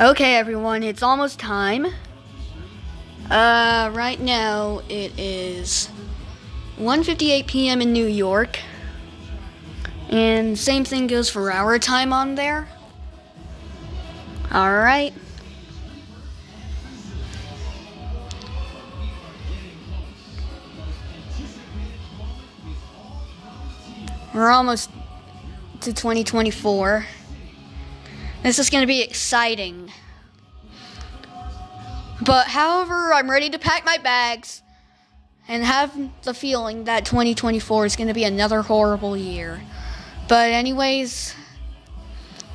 Okay, everyone, it's almost time. Uh, right now it is 1:58 p.m. in New York, and same thing goes for our time on there. All right. We're almost to 2024. This is going to be exciting. But however, I'm ready to pack my bags and have the feeling that 2024 is going to be another horrible year. But anyways,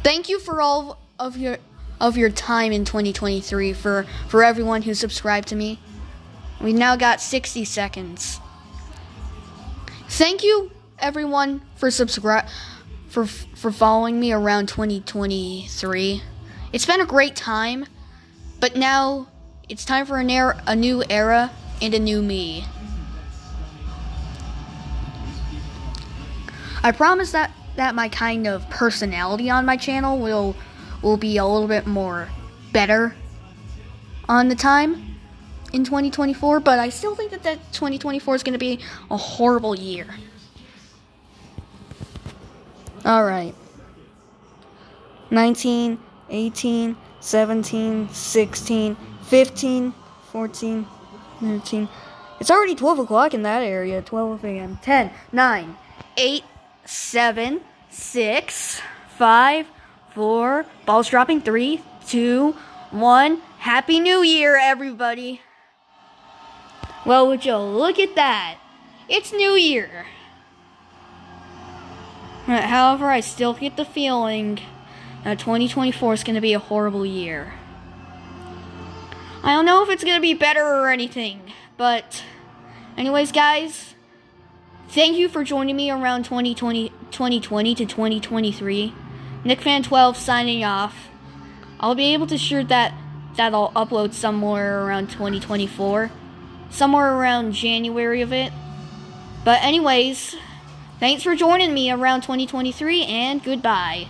thank you for all of your of your time in 2023 for for everyone who subscribed to me. We now got 60 seconds. Thank you everyone for subscribe for for following me around 2023. It's been a great time, but now it's time for an era, a new era and a new me. I promise that that my kind of personality on my channel will will be a little bit more better on the time in 2024, but I still think that that 2024 is going to be a horrible year. All right. 19, 18, 17, 16, 15, 14, 13. It's already 12 o'clock in that area. 12 a.m. 10, 9, 8, 7, 6, 5, 4. Balls dropping. 3, 2, 1. Happy New Year, everybody. Well, would you look at that? It's New Year. However, I still get the feeling that 2024 is going to be a horrible year. I don't know if it's going to be better or anything, but anyways, guys, thank you for joining me around 2020, 2020 to 2023. NickFan12 signing off. I'll be able to shoot that that I'll upload somewhere around 2024, somewhere around January of it. But anyways, thanks for joining me around 2023 and goodbye.